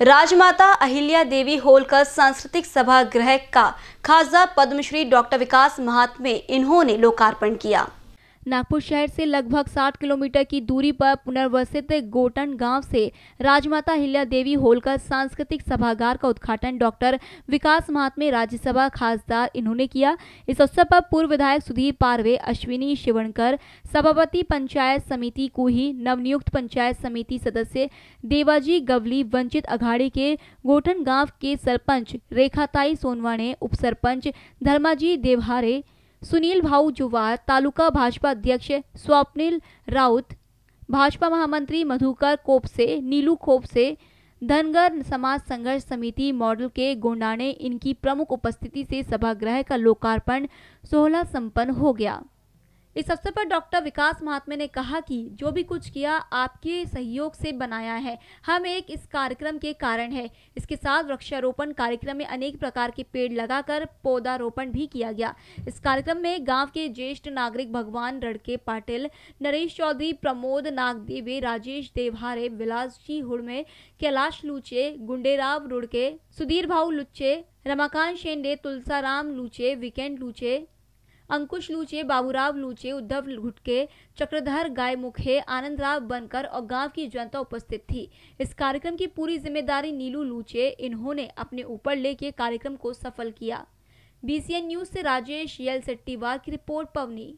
राजमाता अहिल्या देवी होलकर सांस्कृतिक सभागृह का खासा पद्मश्री डॉक्टर विकास महात्मे इन्होंने लोकार्पण किया। नागपुर शहर से लगभग 60 किलोमीटर की दूरी पर पुनर्वसित गोटन गाँव से राजमाता हिल्या देवी होलकर सांस्कृतिक सभागार का उद्घाटन डॉक्टर विकास महात्मे राज्यसभा खासदार इन्होंने किया। इस अवसर पर पूर्व विधायक सुधीर पारवे, अश्विनी शिवणकर, सभापति पंचायत समिति कुही, नवनियुक्त पंचायत समिति सदस्य देवाजी गवली, वंचित अघाड़ी के गोटन गाँव के सरपंच रेखाताई सोनवाणे उप सरपंच धर्माजी देवहारे सुनील भाऊ जुवार, तालुका भाजपा अध्यक्ष स्वप्निल राउत, भाजपा महामंत्री मधुकर कोपसे, नीलू खोपसे धनगर समाज संघर्ष समिति मॉडल के गोंडाने इनकी प्रमुख उपस्थिति से सभागृह का लोकार्पण सोहला संपन्न हो गया। इस अवसर पर डॉक्टर विकास महात्मे ने कहा कि जो भी कुछ किया आपके सहयोग से बनाया है। हम एक इस कार्यक्रम के कारण है। इसके साथ वृक्षारोपण कार्यक्रम में अनेक प्रकार के पेड़ लगाकर पौधारोपण भी किया गया। इस कार्यक्रम में गाँव के ज्येष्ठ नागरिक भगवान रड़के पाटिल, नरेश चौधरी, प्रमोद नागदेवे, राजेश देवहारे विलास जी हुड़मे, कैलाश लूचे, गुंडेराव रुड़के, सुधीर भाऊ लुच्चे, रमाकांत शेंडे, तुलसाराम लूचे विकेंड लूचे अंकुश लूचे, बाबूराव लूचे, उद्धव घुटके चक्रधर गाय गायमुखे, आनंदराव बनकर और गाँव की जनता उपस्थित थी। इस कार्यक्रम की पूरी ज़िम्मेदारी नीलू लूचे, इन्होंने अपने ऊपर लेके कार्यक्रम को सफल किया। बीसीएन न्यूज़ से राजेश यल सेट्टीवार की रिपोर्ट, पवनी।